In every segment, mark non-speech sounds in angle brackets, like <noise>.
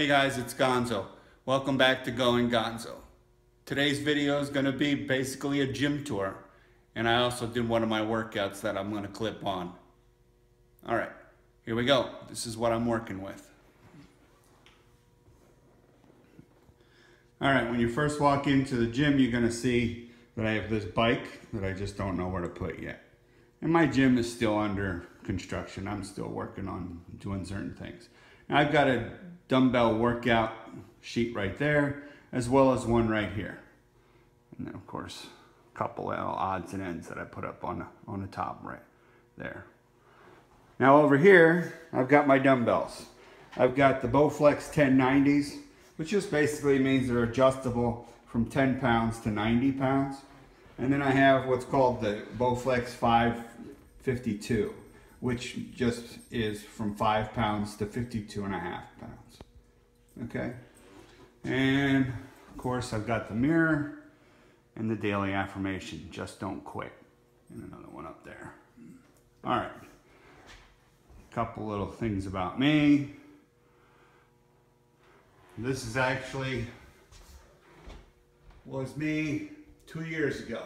Hey guys, it's Gonzo. Welcome back to Going Gonzo. Today's video is going to be basically a gym tour. And I also did one of my workouts that I'm going to clip on. Alright, here we go. This is what I'm working with. Alright, when you first walk into the gym, you're going to see that I have this bike that I just don't know where to put yet. And my gym is still under construction. I'm still working on doing certain things. I've got a dumbbell workout sheet right there, as well as one right here. And then of course, a couple of odds and ends that I put up on on the top right there. Now over here, I've got my dumbbells. I've got the Bowflex 1090s, which just basically means they're adjustable from 10 pounds to 90 pounds. And then I have what's called the Bowflex 552, which just is from five pounds to 52 and a half pounds. Okay. And of course I've got the mirror and the daily affirmation, just don't quit. And another one up there. All right. A couple little things about me. This is actually was me two years ago.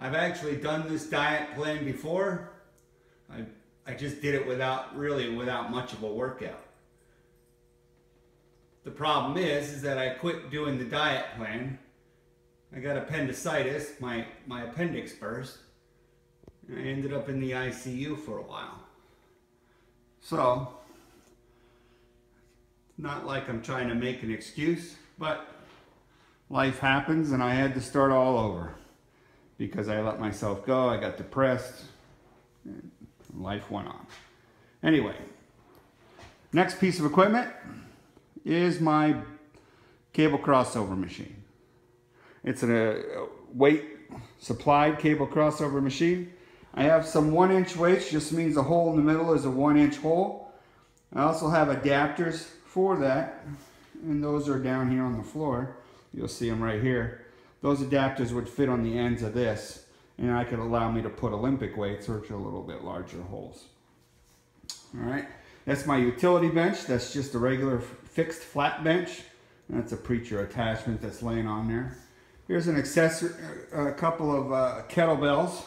I've actually done this diet plan before. I, I just did it without, really without much of a workout. The problem is, is that I quit doing the diet plan. I got appendicitis, my, my appendix burst. And I ended up in the ICU for a while. So, not like I'm trying to make an excuse, but life happens and I had to start all over because I let myself go. I got depressed. Life went on. Anyway, next piece of equipment is my cable crossover machine. It's a weight supplied cable crossover machine. I have some one inch weights, just means the hole in the middle is a one inch hole. I also have adapters for that, and those are down here on the floor. You'll see them right here. Those adapters would fit on the ends of this, and I could allow me to put Olympic weights, are a little bit larger holes. All right, that's my utility bench. That's just a regular fixed flat bench. That's a preacher attachment that's laying on there. Here's an accessory, a couple of uh, kettlebells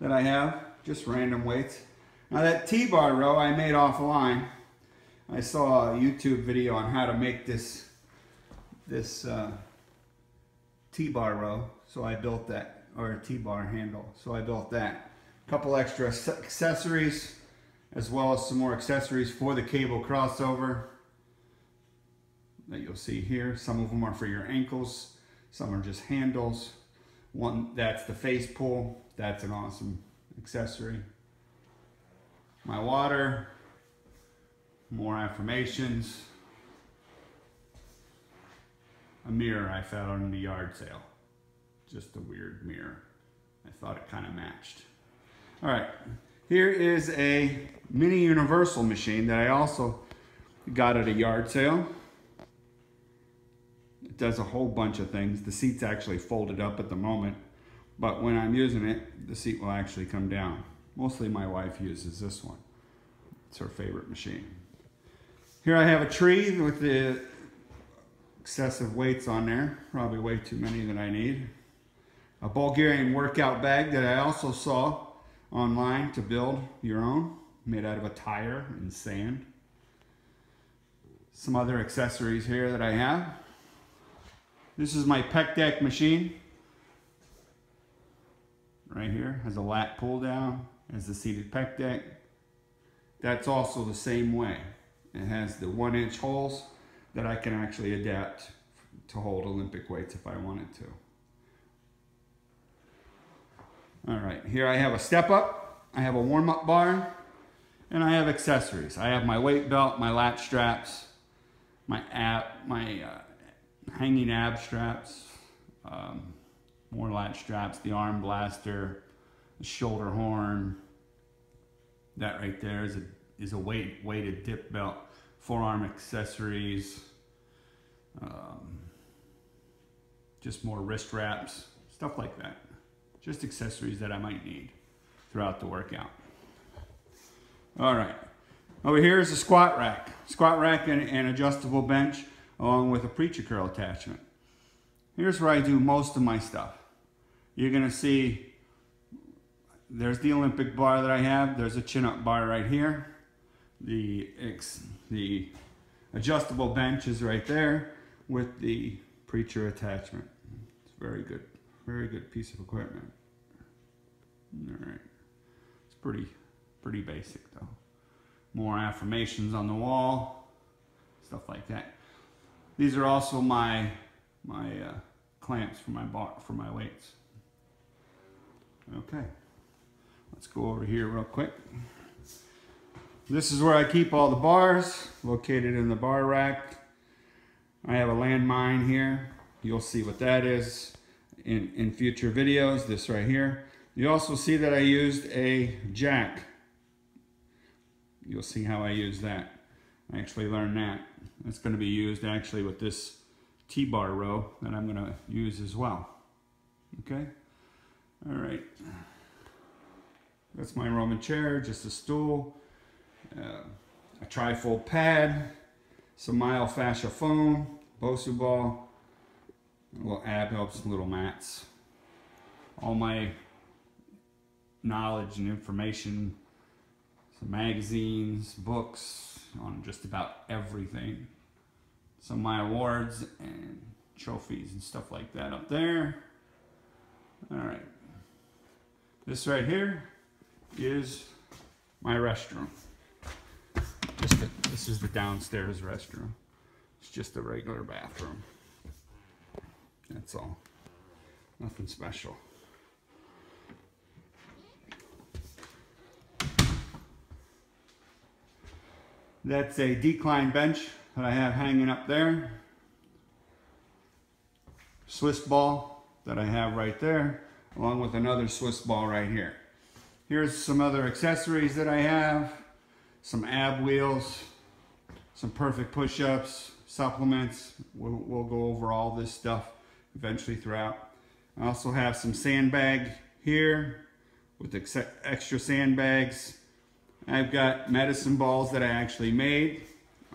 that I have, just random weights. Now that T-bar row I made offline. I saw a YouTube video on how to make this this uh, T-bar row, so I built that, or a T-bar handle, so I built that. A couple extra accessories, as well as some more accessories for the cable crossover that you'll see here. Some of them are for your ankles, some are just handles. One, that's the face pull. That's an awesome accessory. My water, more affirmations, a mirror I found on the yard sale. Just a weird mirror. I thought it kind of matched. All right, here is a mini universal machine that I also got at a yard sale. It does a whole bunch of things. The seat's actually folded up at the moment, but when I'm using it, the seat will actually come down. Mostly my wife uses this one. It's her favorite machine. Here I have a tree with the excessive weights on there, probably way too many that I need. A Bulgarian workout bag that I also saw online to build your own, made out of a tire and sand. Some other accessories here that I have. This is my pec deck machine. Right here, has a lat pull down, has the seated pec deck. That's also the same way. It has the one inch holes that I can actually adapt to hold Olympic weights if I wanted to. All right, here I have a step up, I have a warm up bar, and I have accessories. I have my weight belt, my lat straps, my ab, my uh, hanging ab straps, um, more lat straps, the arm blaster, the shoulder horn. That right there is a is a weight weighted dip belt forearm accessories, um, just more wrist wraps, stuff like that. Just accessories that I might need throughout the workout. All right, over here is a squat rack. squat rack and, an adjustable bench along with a preacher curl attachment. Here's where I do most of my stuff. You're gonna see there's the Olympic bar that I have. There's a chin-up bar right here. The, the adjustable bench is right there with the preacher attachment. It's very good, very good piece of equipment. All right, it's pretty, pretty basic though. More affirmations on the wall, stuff like that. These are also my my uh, clamps for my bar for my weights. Okay. Let's go over here real quick. This is where I keep all the bars, located in the bar rack. I have a landmine here. You'll see what that is in, in future videos, this right here. You also see that I used a jack. You'll see how I use that. I actually learned that. It's going to be used actually with this T-bar row that I'm going to use as well. Okay? All right. That's my Roman chair, just a stool, uh, a trifold pad, some myofascia foam, Bosu ball, little ab helps, little mats. All my knowledge and information, some magazines, books on just about everything. Some of my awards and trophies and stuff like that up there. All right. This right here is my restroom. This, this is the downstairs restroom. It's just a regular bathroom. That's all. Nothing special. That's a decline bench that I have hanging up there. Swiss ball that I have right there, along with another Swiss ball right here. Here's some other accessories that I have. Some ab wheels, some perfect push-ups, supplements. We'll, we'll, go over all this stuff eventually throughout. I also have some sandbag here with extra sandbags. I've got medicine balls that I actually made.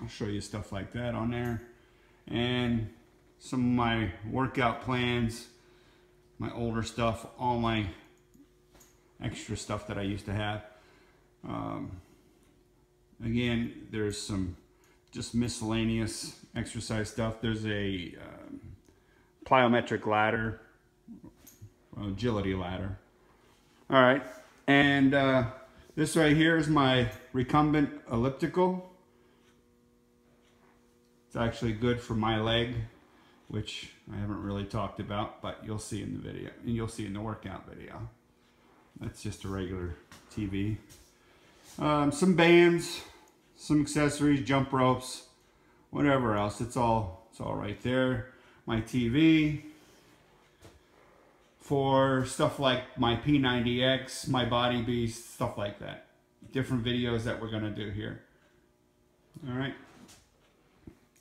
I'll show you stuff like that on there. And some of my workout plans, my older stuff, all my extra stuff that I used to have. Um, again, there's some just miscellaneous exercise stuff. There's a um, plyometric ladder, agility ladder. All right, and uh, this right here is my recumbent elliptical. It's actually good for my leg, which I haven't really talked about, but you'll see in the video, and you'll see in the workout video. That's just a regular TV. Um, some bands, some accessories, jump ropes, whatever else. It's all, it's all right there. My TV for stuff like my P90X, my Body Beast, stuff like that. Different videos that we're gonna do here. All right.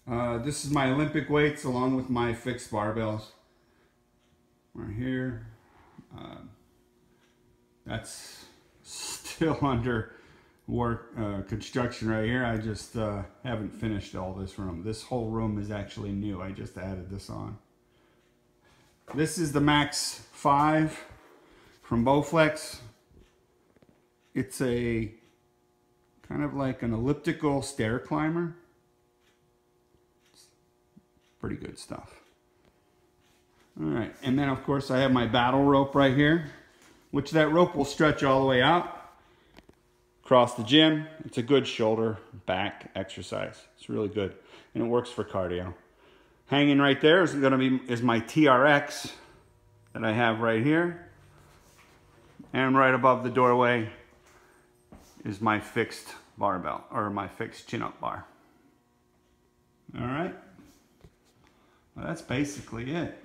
Uh, this is my Olympic weights along with my fixed barbells. Right here. Uh, that's <laughs> still under work uh, construction right here. I just uh, haven't finished all this room. This whole room is actually new. I just added this on. This is the Max 5 from Bowflex. It's a kind of like an elliptical stair climber. pretty good stuff. All right, and then of course I have my battle rope right here which that rope will stretch all the way out across the gym. It's a good shoulder back exercise. It's really good and it works for cardio. Hanging right there is to be is my TRX that I have right here. And right above the doorway is my fixed barbell or my fixed chin-up bar. All right. Well, that's basically it.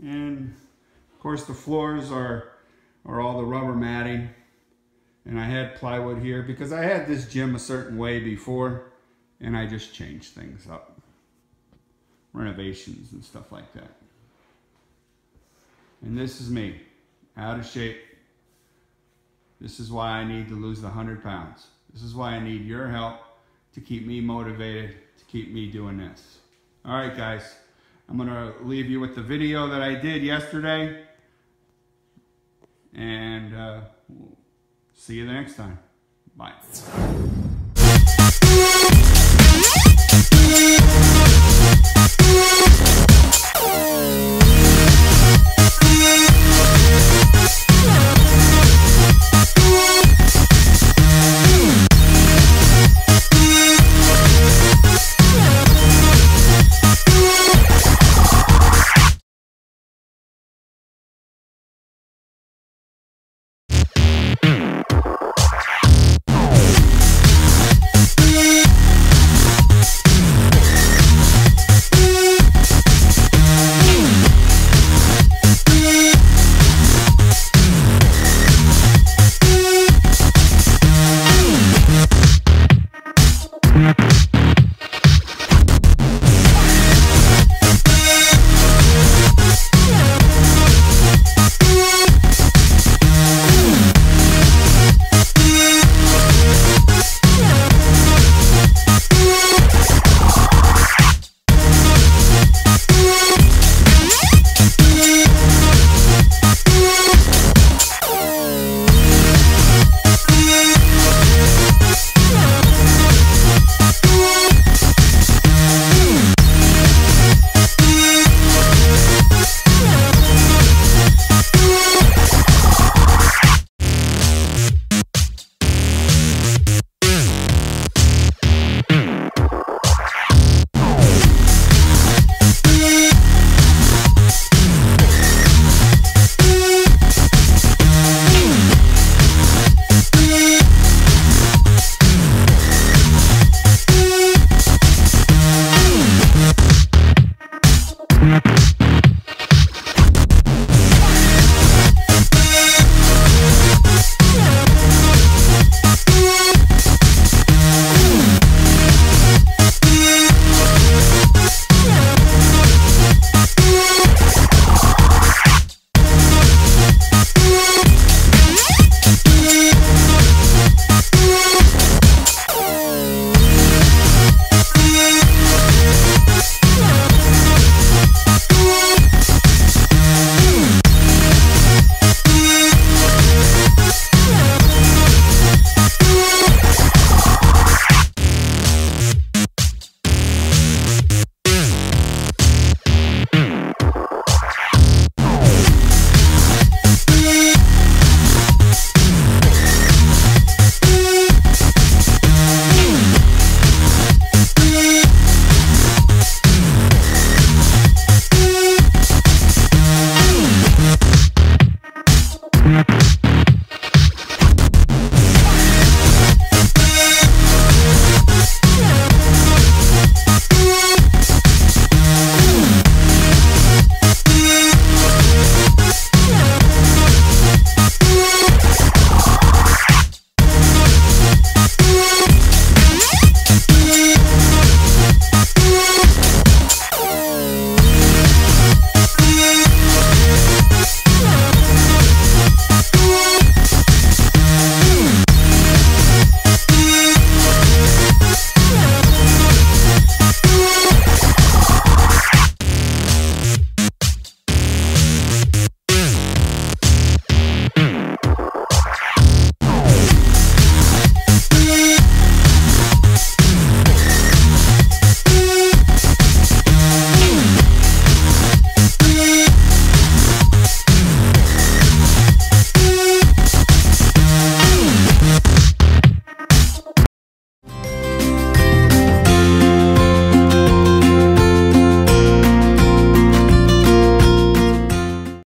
And of course the floors are, are all the rubber matting. And I had plywood here because I had this gym a certain way before and I just changed things up. Renovations and stuff like that. And this is me, out of shape, This is why I need to lose the 100 pounds. This is why I need your help to keep me motivated, to keep me doing this. All right, guys. I'm going to leave you with the video that I did yesterday. And uh, see you the next time. Bye.